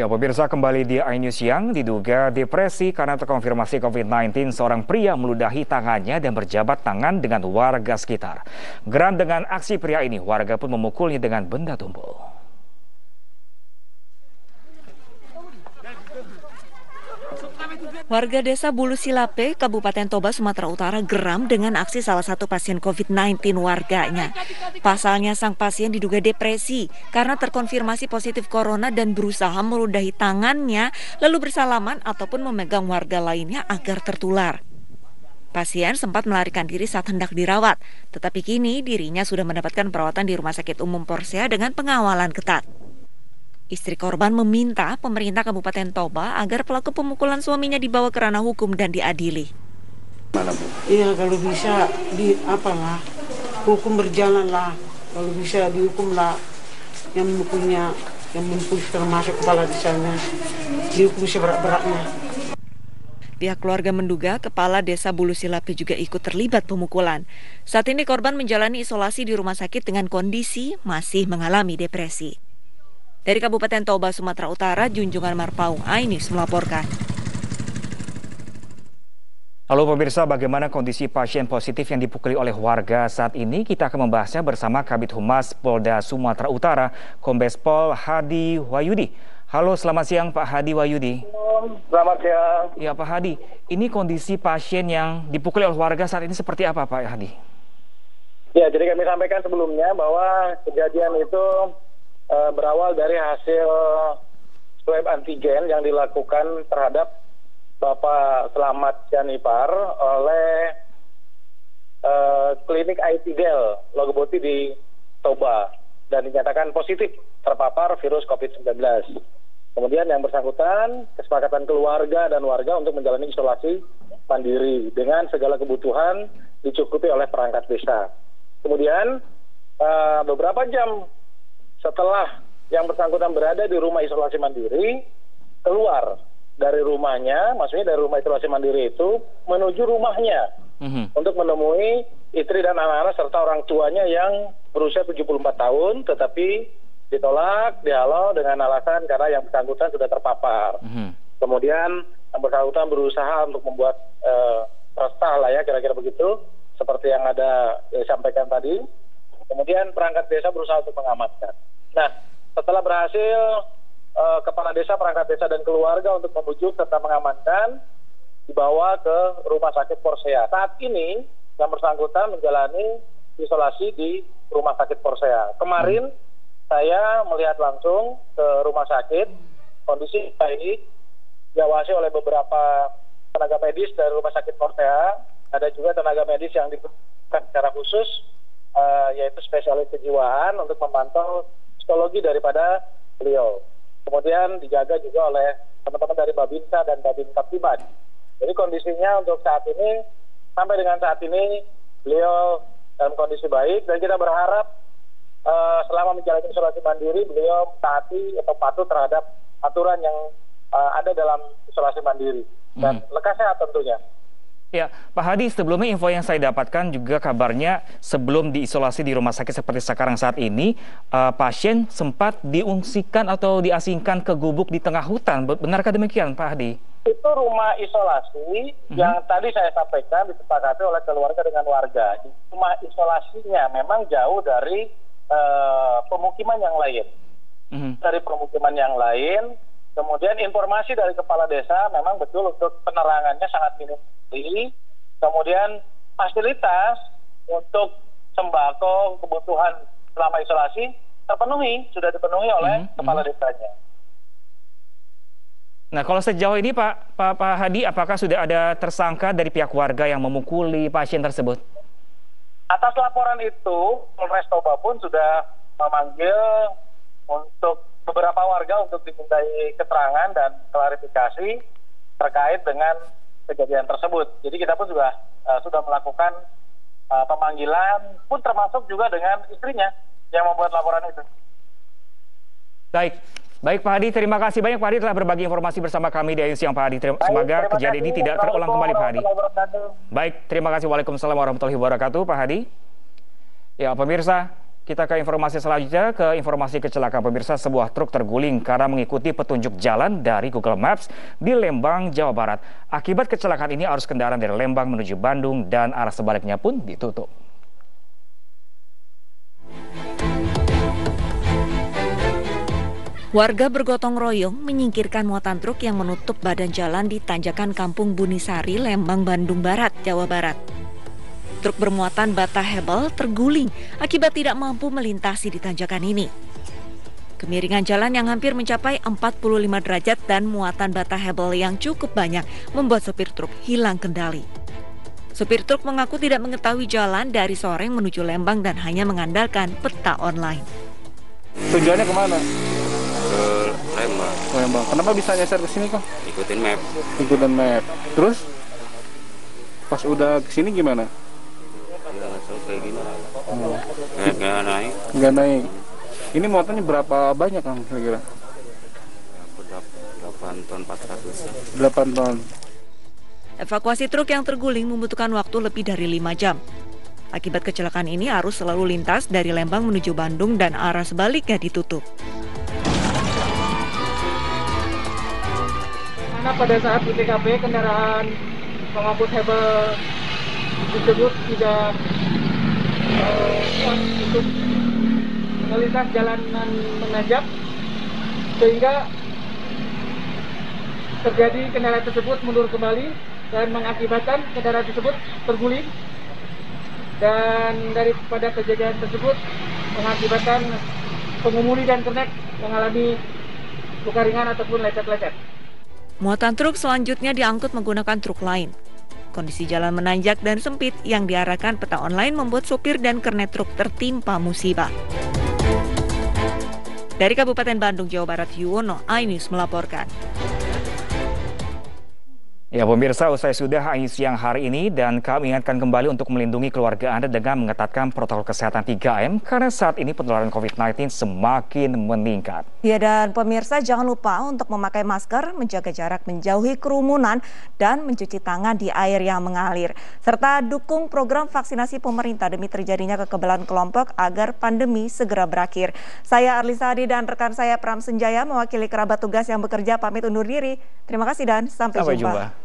Ya, pemirsa kembali di iNews Siang, diduga depresi karena terkonfirmasi COVID-19, seorang pria meludahi tangannya dan berjabat tangan dengan warga sekitar. Geram dengan aksi pria ini, warga pun memukulnya dengan benda tumpul. Warga desa Bulu Silape, Kabupaten Toba, Sumatera Utara geram dengan aksi salah satu pasien COVID-19 warganya. Pasalnya sang pasien diduga depresi karena terkonfirmasi positif corona dan berusaha meludahi tangannya lalu bersalaman ataupun memegang warga lainnya agar tertular. Pasien sempat melarikan diri saat hendak dirawat, tetapi kini dirinya sudah mendapatkan perawatan di Rumah Sakit Umum Porsea dengan pengawalan ketat. Istri korban meminta pemerintah Kabupaten Toba agar pelaku pemukulan suaminya dibawa ke ranah hukum dan diadili. Mana bu? Iya kalau bisa di apalah hukum berjalan lah kalau bisa dihukum lah yang memukulnya yang memukul termasuk kepala desanya dihukum seberat-beratnya. Pihak keluarga menduga kepala desa Bulu Silapi juga ikut terlibat pemukulan. Saat ini korban menjalani isolasi di rumah sakit dengan kondisi masih mengalami depresi. Dari Kabupaten Toba, Sumatera Utara, Junjungan Marpaung, Ainis melaporkan. Halo pemirsa, bagaimana kondisi pasien positif yang dipukuli oleh warga saat ini? Kita akan membahasnya bersama Kabit Humas Polda Sumatera Utara, Kombes Pol Hadi Wayudi. Halo, selamat siang Pak Hadi Wayudi. Selamat siang. Ya Pak Hadi, ini kondisi pasien yang dipukuli oleh warga saat ini seperti apa Pak Hadi? Ya, jadi kami sampaikan sebelumnya bahwa kejadian itu berawal dari hasil swab antigen yang dilakukan terhadap Bapak Selamat Janipar oleh uh, klinik ITGEL Logoboti di Toba dan dinyatakan positif terpapar virus COVID-19. Kemudian yang bersangkutan kesepakatan keluarga dan warga untuk menjalani isolasi mandiri dengan segala kebutuhan dicukupi oleh perangkat desa. Kemudian uh, beberapa jam setelah yang bersangkutan berada di rumah isolasi mandiri keluar dari rumahnya, maksudnya dari rumah isolasi mandiri itu menuju rumahnya mm-hmm. untuk menemui istri dan anak-anak serta orang tuanya yang berusia 74 tahun tetapi ditolak, dihalau dengan alasan karena yang bersangkutan sudah terpapar. Mm-hmm. Kemudian yang bersangkutan berusaha untuk membuat uh, resah lah ya kira-kira begitu seperti yang ada disampaikan tadi. Kemudian perangkat desa berusaha untuk mengamankan. Nah, setelah berhasil uh, kepala desa, perangkat desa dan keluarga untuk membujuk serta mengamankan, dibawa ke rumah sakit Porsea. Saat ini yang bersangkutan menjalani isolasi di rumah sakit Porsea. Kemarin saya melihat langsung ke rumah sakit, kondisi baik, diawasi oleh beberapa tenaga medis dari rumah sakit Porsea. Ada juga tenaga medis yang dibutuhkan secara khusus, uh, yaitu spesialis kejiwaan untuk memantau psikologi daripada beliau. Kemudian dijaga juga oleh teman-teman dari Babinsa dan Babin Kaptiban. Jadi kondisinya untuk saat ini sampai dengan saat ini beliau dalam kondisi baik dan kita berharap uh, selama menjalani isolasi mandiri beliau taati atau patuh terhadap aturan yang uh, ada dalam isolasi mandiri dan hmm. lekas sehat tentunya. Ya, Pak Hadi, sebelumnya info yang saya dapatkan juga kabarnya sebelum diisolasi di rumah sakit seperti sekarang saat ini, uh, pasien sempat diungsikan atau diasingkan ke gubuk di tengah hutan. Benarkah demikian, Pak Hadi? Itu rumah isolasi hmm. yang tadi saya sampaikan disepakati oleh keluarga dengan warga. Rumah isolasinya memang jauh dari uh, pemukiman yang lain. Hmm. Dari pemukiman yang lain, kemudian informasi dari kepala desa memang betul untuk penerangannya sangat minim kemudian fasilitas untuk sembako kebutuhan selama isolasi terpenuhi sudah dipenuhi oleh mm -hmm. kepala desanya. Nah, kalau sejauh ini Pak, Pak Pak Hadi, apakah sudah ada tersangka dari pihak warga yang memukuli pasien tersebut? Atas laporan itu, Polres Toba pun sudah memanggil untuk beberapa warga untuk dimintai keterangan dan klarifikasi terkait dengan kejadian tersebut. Jadi kita pun juga uh, sudah melakukan uh, pemanggilan, pun termasuk juga dengan istrinya yang membuat laporan itu. Baik, Baik Pak Hadi, terima kasih banyak Pak Hadi telah berbagi informasi bersama kami di Ayu Siang Pak Hadi. Semoga Baik, kejadian ini tidak terulang kembali Pak Hadi. Baik, terima kasih. Waalaikumsalam warahmatullahi wabarakatuh Pak Hadi. Ya pemirsa, Kita ke informasi selanjutnya, ke informasi kecelakaan pemirsa sebuah truk terguling karena mengikuti petunjuk jalan dari Google Maps di Lembang, Jawa Barat. Akibat kecelakaan ini arus kendaraan dari Lembang menuju Bandung dan arah sebaliknya pun ditutup. Warga bergotong royong menyingkirkan muatan truk yang menutup badan jalan di tanjakan Kampung Bunisari, Lembang, Bandung Barat, Jawa Barat. Truk bermuatan bata hebel terguling akibat tidak mampu melintasi di tanjakan ini. Kemiringan jalan yang hampir mencapai 45 derajat dan muatan bata hebel yang cukup banyak membuat sopir truk hilang kendali. Sopir truk mengaku tidak mengetahui jalan dari Soreng menuju Lembang dan hanya mengandalkan peta online. Tujuannya ke mana? ke Lembang Lembang. Kenapa bisa nyasar ke sini kok? ikutin map Ikutan map. Terus pas udah ke sini gimana? Ya kayak gini nggak nggak naik Nggak naik. Ini muatannya berapa banyak kang kira-kira? 8 ton 400 8 ton. Evakuasi truk yang terguling membutuhkan waktu lebih dari 5 jam. Akibat kecelakaan ini arus selalu lintas dari Lembang menuju Bandung dan arah sebaliknya ditutup. Karena pada saat di TKP kendaraan pengangkut hebel tersebut tidak untuk melintas jalanan menanjak sehingga terjadi kendaraan tersebut mundur kembali dan mengakibatkan kendaraan tersebut terguling dan daripada kejadian tersebut mengakibatkan pengemudi dan kernet mengalami luka ringan ataupun lecet-lecet. Muatan truk selanjutnya diangkut menggunakan truk lain. Kondisi jalan menanjak dan sempit yang diarahkan peta online membuat sopir dan kernet truk tertimpa musibah. Dari Kabupaten Bandung, Jawa Barat, Yuwono, iNews melaporkan. Ya pemirsa, usai sudah siang hari ini dan kami ingatkan kembali untuk melindungi keluarga Anda dengan mengetatkan protokol kesehatan 3M karena saat ini penularan COVID-19 semakin meningkat. Ya dan pemirsa jangan lupa untuk memakai masker, menjaga jarak, menjauhi kerumunan, dan mencuci tangan di air yang mengalir. Serta dukung program vaksinasi pemerintah demi terjadinya kekebalan kelompok agar pandemi segera berakhir. Saya Arlisa Adi dan rekan saya Pram Senjaya mewakili kerabat tugas yang bekerja pamit undur diri. Terima kasih dan sampai, Sampai jumpa. jumpa.